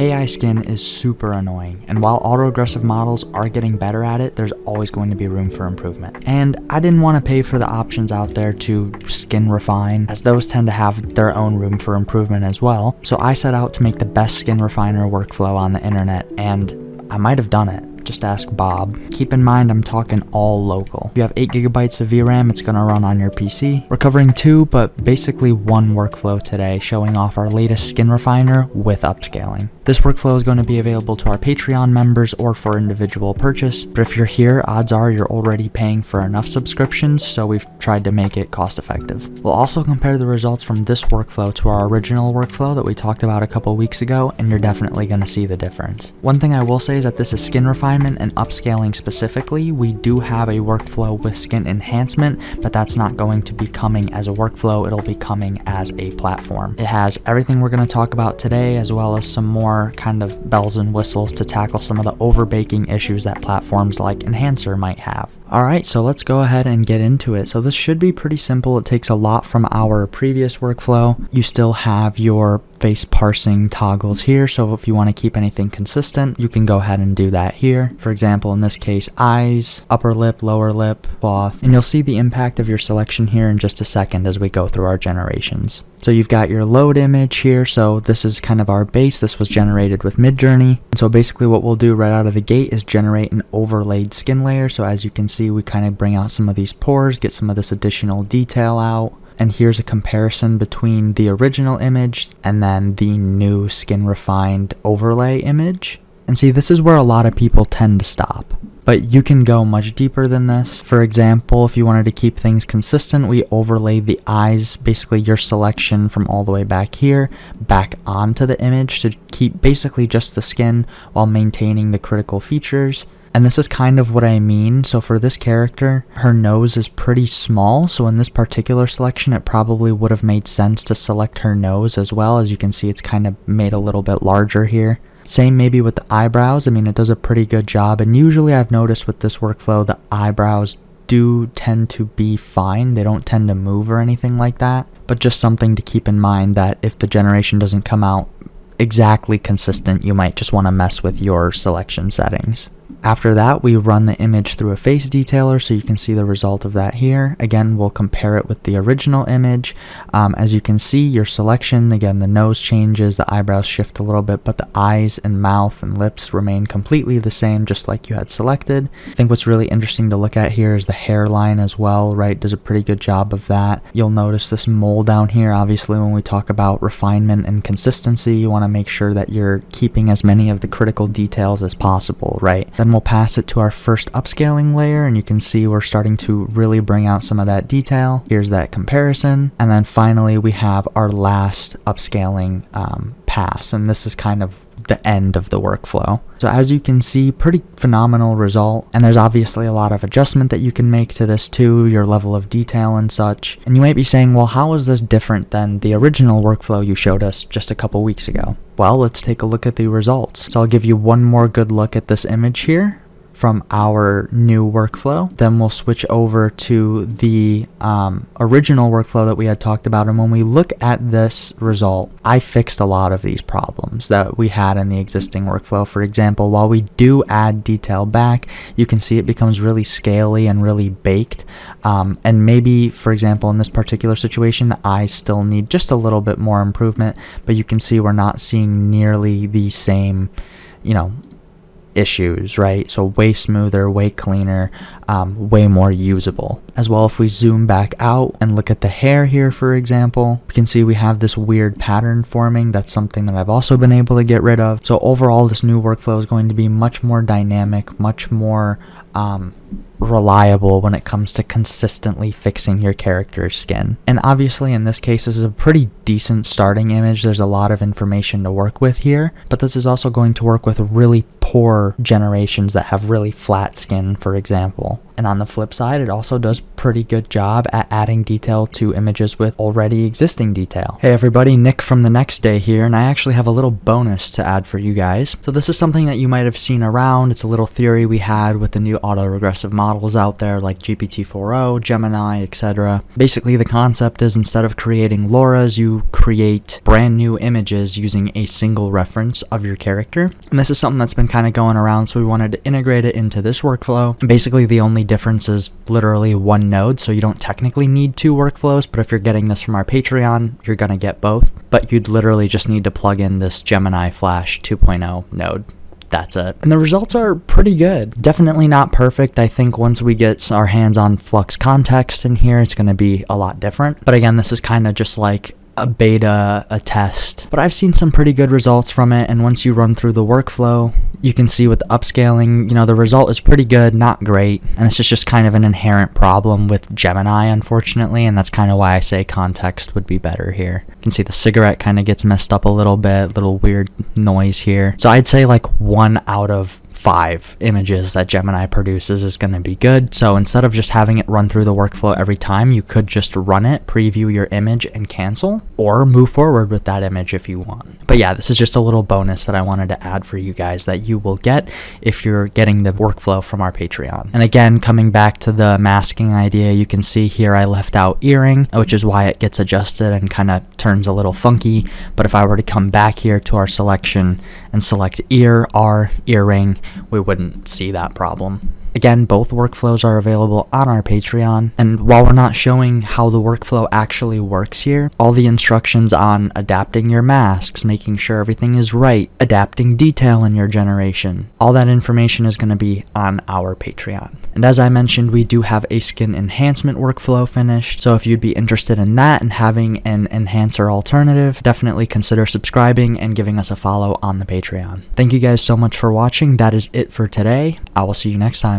AI skin is super annoying, and while autoregressive models are getting better at it, there's always going to be room for improvement. And I didn't want to pay for the options out there to skin refine, as those tend to have their own room for improvement as well. So I set out to make the best skin refiner workflow on the internet, and I might have done it just ask Bob. Keep in mind I'm talking all local. If you have 8 gigabytes of VRAM, it's gonna run on your PC. We're covering two, but basically one workflow today, showing off our latest skin refiner with upscaling. This workflow is going to be available to our Patreon members or for individual purchase, but if you're here, odds are you're already paying for enough subscriptions, so we've tried to make it cost effective. We'll also compare the results from this workflow to our original workflow that we talked about a couple weeks ago, and you're definitely going to see the difference. One thing I will say is that this is skin refinement and upscaling specifically. We do have a workflow with skin enhancement, but that's not going to be coming as a workflow, it'll be coming as a platform. It has everything we're going to talk about today, as well as some more kind of bells and whistles to tackle some of the overbaking issues that platforms like Enhancor might have. Alright, so let's go ahead and get into it. So this should be pretty simple. It takes a lot from our previous workflow. You still have your face parsing toggles here, so if you want to keep anything consistent, you can go ahead and do that here. For example, in this case, eyes, upper lip, lower lip, cloth, and you'll see the impact of your selection here in just a second as we go through our generations. So you've got your load image here, so this is kind of our base. This was generated with Midjourney. And so basically what we'll do right out of the gate is generate an overlaid skin layer. So as you can see, we kind of bring out some of these pores, get some of this additional detail out. And here's a comparison between the original image and then the new skin refined overlay image. And see, this is where a lot of people tend to stop but you can go much deeper than this. For example, if you wanted to keep things consistent, we overlay the eyes, basically your selection from all the way back here, back onto the image to keep basically just the skin while maintaining the critical features. And this is kind of what I mean. So for this character, her nose is pretty small. So in this particular selection, it probably would have made sense to select her nose as well. As you can see, it's kind of made a little bit larger here. Same maybe with the eyebrows. I mean, it does a pretty good job. And usually I've noticed with this workflow, the eyebrows do tend to be fine. They don't tend to move or anything like that. But just something to keep in mind that if the generation doesn't come out exactly consistent, you might just want to mess with your selection settings. After that, we run the image through a face detailer so you can see the result of that here. Again, we'll compare it with the original image. Um, as you can see, your selection, again, the nose changes, the eyebrows shift a little bit, but the eyes and mouth and lips remain completely the same, just like you had selected. I think what's really interesting to look at here is the hairline as well, right? Does a pretty good job of that. You'll notice this mole down here. Obviously, when we talk about refinement and consistency, you want to make sure that you're keeping as many of the critical details as possible, right? We'll pass it to our first upscaling layer and you can see we're starting to really bring out some of that detail. Here's that comparison. And then finally we have our last upscaling um, pass and this is kind of the end of the workflow. So as you can see, pretty phenomenal result. And there's obviously a lot of adjustment that you can make to this too, your level of detail and such. And you might be saying, well, how is this different than the original workflow you showed us just a couple weeks ago? Well, let's take a look at the results. So I'll give you one more good look at this image here from our new workflow. Then we'll switch over to the um, original workflow that we had talked about. And when we look at this result, I fixed a lot of these problems that we had in the existing workflow. For example, while we do add detail back, you can see it becomes really scaly and really baked. Um, and maybe, for example, in this particular situation, the eyes still need just a little bit more improvement, but you can see we're not seeing nearly the same you know, issues, right? So way smoother, way cleaner, um, way more usable. As well, if we zoom back out and look at the hair here, for example, we can see we have this weird pattern forming. That's something that I've also been able to get rid of. So overall, this new workflow is going to be much more dynamic, much more um, reliable when it comes to consistently fixing your character's skin. And obviously in this case this is a pretty decent starting image. There's a lot of information to work with here, but this is also going to work with really poor generations that have really flat skin, for example. And on the flip side, it also does pretty good job at adding detail to images with already existing detail. Hey everybody, Nick from the next day here, and I actually have a little bonus to add for you guys. So this is something that you might have seen around. It's a little theory we had with the new autoregressive models out there like GPT-4o, Gemini, etc. Basically, the concept is instead of creating LoRAs, you create brand new images using a single reference of your character. And this is something that's been kind of going around, so we wanted to integrate it into this workflow. And basically, the only difference is literally one node, so you don't technically need two workflows, but if you're getting this from our Patreon, you're to get both. But you'd literally just need to plug in this Gemini Flash 2.0 node that's it. And the results are pretty good. Definitely not perfect. I think once we get our hands on Flux Kontext in here, it's going to be a lot different. But again, this is kind of just like a beta, a test. But I've seen some pretty good results from it, and once you run through the workflow, you can see with the upscaling, you know, the result is pretty good, not great. And this is just kind of an inherent problem with Gemini, unfortunately, and that's kind of why I say Kontext would be better here. You can see the cigarette kind of gets messed up a little bit, little weird noise here. So I'd say like one out of five images that Gemini produces is going to be good. So instead of just having it run through the workflow every time, you could just run it, preview your image, and cancel, or move forward with that image if you want. But yeah, this is just a little bonus that I wanted to add for you guys that you will get if you're getting the workflow from our Patreon. And again, coming back to the masking idea, you can see here I left out earring, which is why it gets adjusted and kind of turns a little funky. But if I were to come back here to our selection and select ear, R, earring, we wouldn't see that problem. Again, both workflows are available on our Patreon, and while we're not showing how the workflow actually works here, all the instructions on adapting your masks, making sure everything is right, adapting detail in your generation, all that information is going to be on our Patreon. And as I mentioned, we do have a skin enhancement workflow finished, so if you'd be interested in that and having an Enhancor alternative, definitely consider subscribing and giving us a follow on the Patreon. Thank you guys so much for watching. That is it for today. I will see you next time.